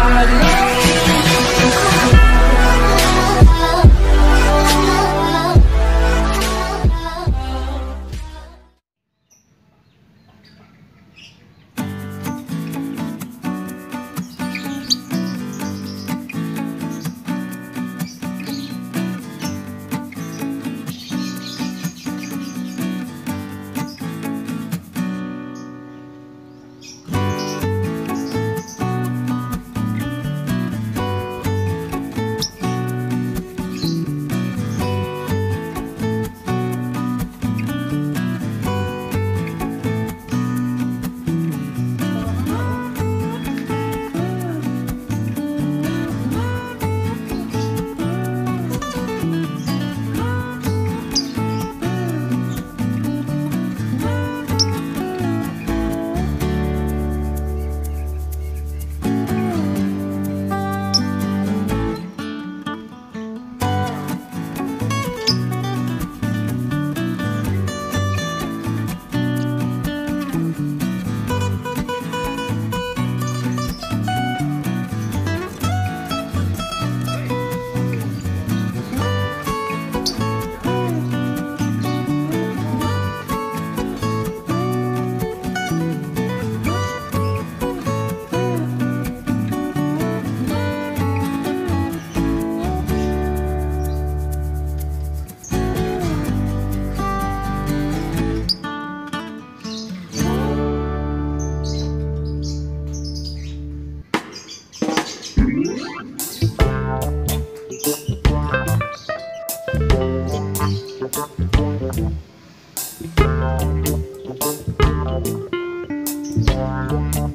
I love Thank you.